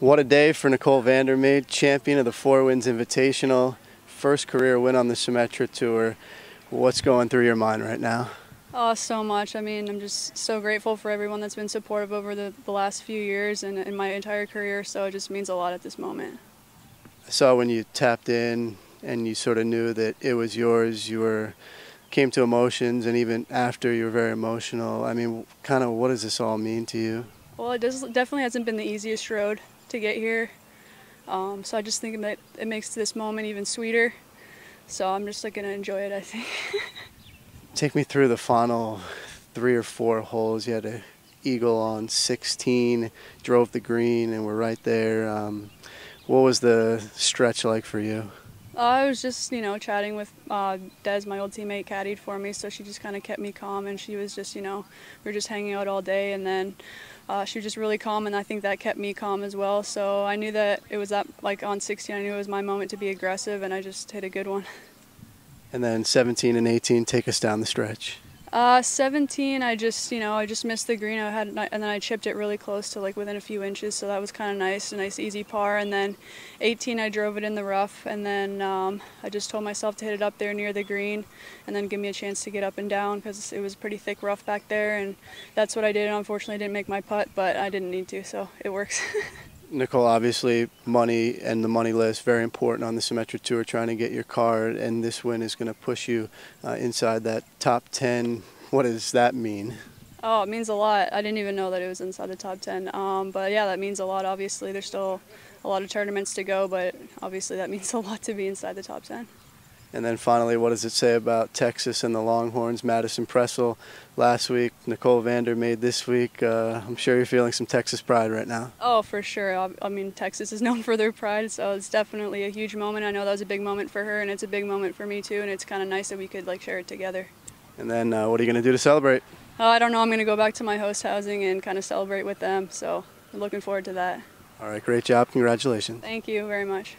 What a day for Nicole Vandermade, champion of the Four Winds Invitational, first career win on the Symetra Tour. What's going through your mind right now? Oh, so much. I mean, I'm just so grateful for everyone that's been supportive over the, the last few years and in my entire career, so it just means a lot at this moment. I saw when you tapped in and you sort of knew that it was yours, you were came to emotions and even after you were very emotional. I mean, kind of what does this all mean to you? Well, it does, definitely hasn't been the easiest road to get here. Um, so I just think that it makes this moment even sweeter. So I'm just like gonna enjoy it, I think. Take me through the final three or four holes. You had a eagle on 16, drove the green, and we're right there. Um, what was the stretch like for you? I was just, you know, chatting with uh, Des, my old teammate, caddied for me, so she just kind of kept me calm, and she was just, you know, we were just hanging out all day, and then uh, she was just really calm, and I think that kept me calm as well. So I knew that it was that, like on 16, I knew it was my moment to be aggressive, and I just hit a good one. And then 17 and 18 take us down the stretch. Uh, 17, I just, you know, I just missed the green. I had, and then I chipped it really close to like within a few inches, so that was kind of nice, a nice easy par. And then 18, I drove it in the rough, and then um, I just told myself to hit it up there near the green, and then give me a chance to get up and down because it was pretty thick rough back there, and that's what I did. Unfortunately, I didn't make my putt, but I didn't need to, so it works. Nicole, obviously, money and the money list very important on the Symetra Tour. Trying to get your card, and this win is going to push you uh, inside that top 10. What does that mean? Oh, it means a lot. I didn't even know that it was inside the top 10. Um, but yeah, that means a lot. Obviously, there's still a lot of tournaments to go, but obviously that means a lot to be inside the top 10. And then finally, what does it say about Texas and the Longhorns? Madison Pressel last week, Nicole Vandermade this week. Uh, I'm sure you're feeling some Texas pride right now. Oh, for sure. I mean, Texas is known for their pride, so it's definitely a huge moment. I know that was a big moment for her, and it's a big moment for me too. And it's kind of nice that we could like share it together. And then, uh, what are you going to do to celebrate? Uh, I don't know. I'm going to go back to my host housing and kind of celebrate with them. So I'm looking forward to that. All right, great job. Congratulations. Thank you very much.